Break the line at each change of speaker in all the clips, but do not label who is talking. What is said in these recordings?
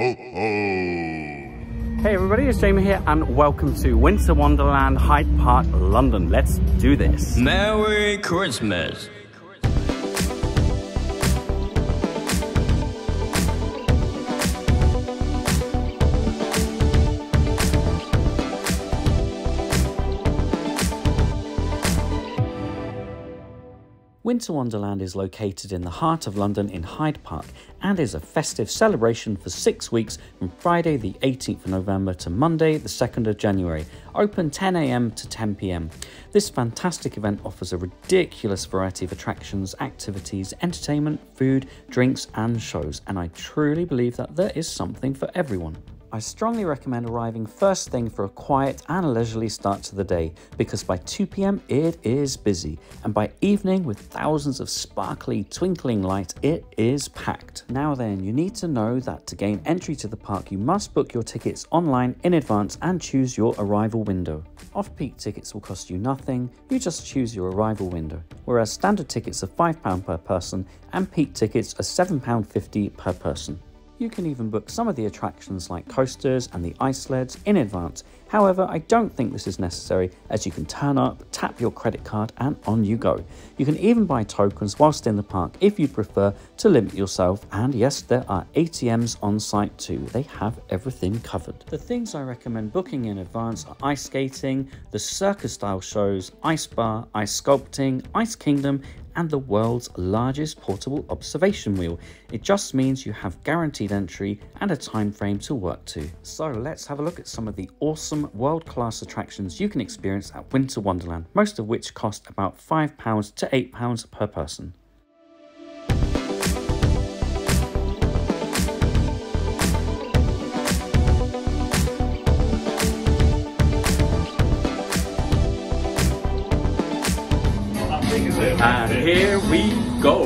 ho, ho.
Hey everybody, it's Jamie here and welcome to Winter Wonderland Hyde Park, London. Let's do this.
Merry Christmas.
Winter Wonderland is located in the heart of London in Hyde Park and is a festive celebration for six weeks from Friday the 18th of November to Monday the 2nd of January, open 10am to 10pm. This fantastic event offers a ridiculous variety of attractions, activities, entertainment, food, drinks, and shows, and I truly believe that there is something for everyone. I strongly recommend arriving first thing for a quiet and leisurely start to the day because by 2 pm it is busy, and by evening, with thousands of sparkly, twinkling lights it is packed. Now then, you need to know that to gain entry to the park, you must book your tickets online in advance and choose your arrival window. Off peak tickets will cost you nothing, you just choose your arrival window, whereas standard tickets are £5 per person and peak tickets are £7.50 per person. You can even book some of the attractions like coasters and the ice sleds in advance. However, I don't think this is necessary as you can turn up, tap your credit card and on you go. You can even buy tokens whilst in the park if you prefer to limit yourself and yes, there are ATMs on site too. They have everything covered. The things I recommend booking in advance are ice skating, the circus style shows, ice bar, ice sculpting, ice kingdom and the world's largest portable observation wheel. It just means you have guaranteed entry and a time frame to work to. So let's have a look at some of the awesome world-class attractions you can experience at Winter Wonderland, most of which cost about £5 to £8 per person. And here we go.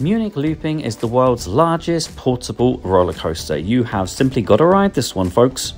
Munich Looping is the world's largest portable roller coaster. You have simply got to ride this one, folks.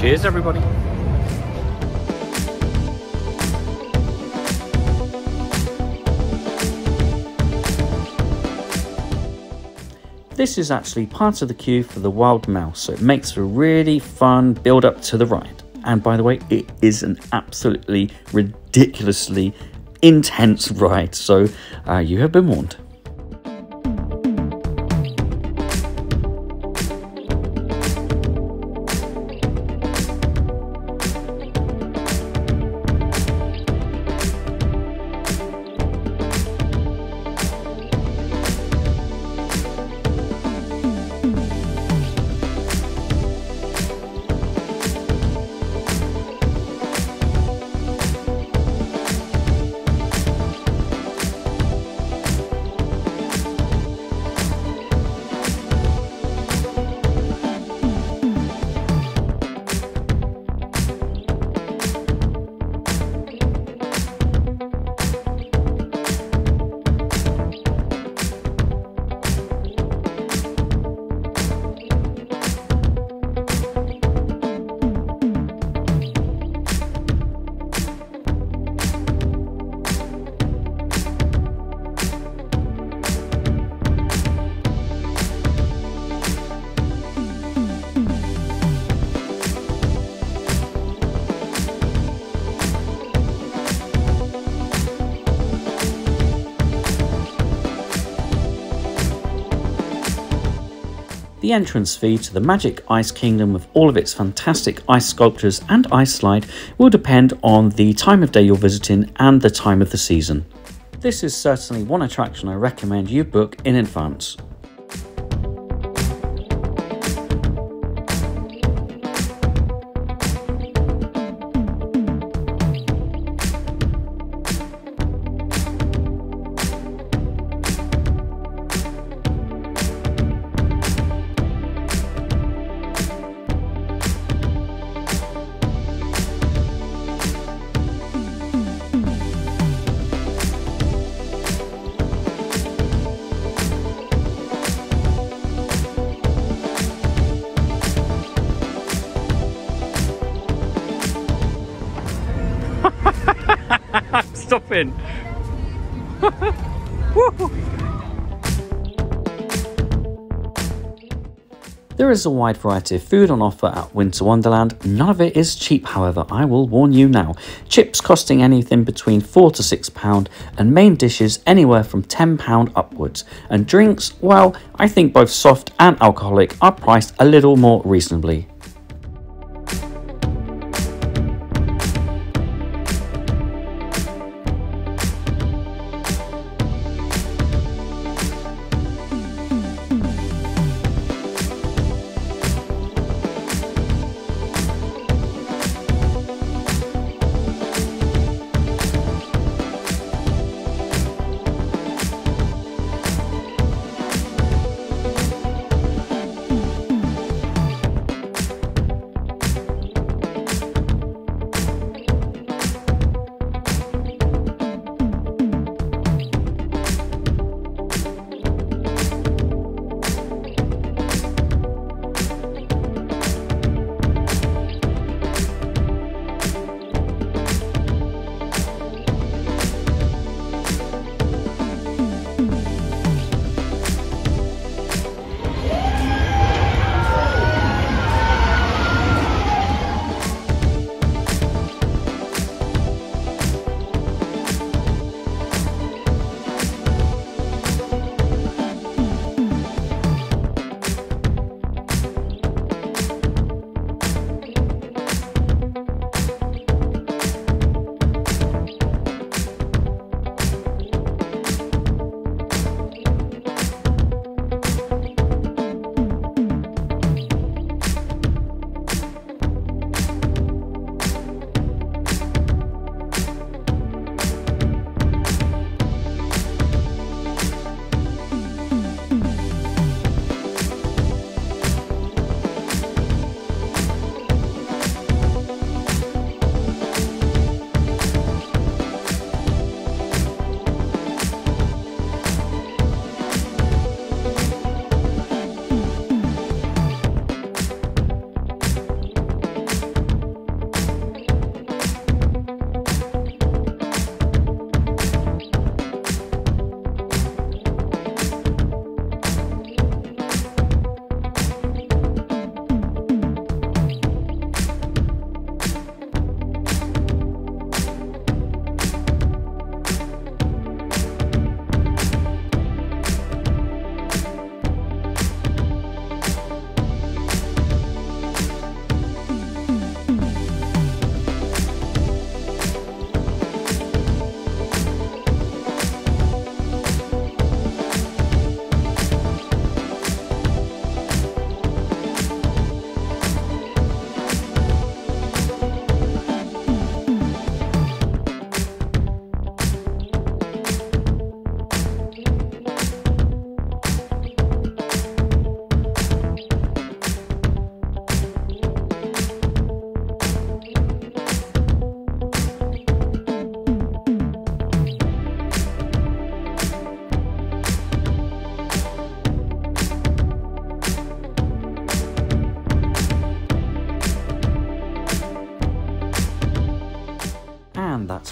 Cheers, everybody. This is actually part of the queue for the Wild Mouse, so it makes a really fun build up to the ride. And by the way, it is an absolutely ridiculously intense ride, so uh, you have been warned. The entrance fee to the Magic Ice Kingdom with all of its fantastic ice sculptures and ice slide will depend on the time of day you're visiting and the time of the season. This is certainly one attraction I recommend you book in advance. Stopping. There is a wide variety of food on offer at Winter Wonderland. None of it is cheap, however, I will warn you now. Chips costing anything between 4 to 6 pound and main dishes anywhere from 10 pound upwards. And drinks, well, I think both soft and alcoholic are priced a little more reasonably.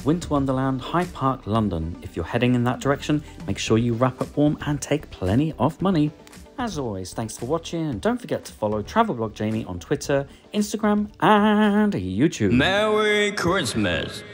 Winter Wonderland, Hyde Park, London. If you're heading in that direction, make sure you wrap up warm and take plenty of money. As always, thanks for watching, and don't forget to follow Travelblog Jamie on Twitter, Instagram, and YouTube.
Merry Christmas.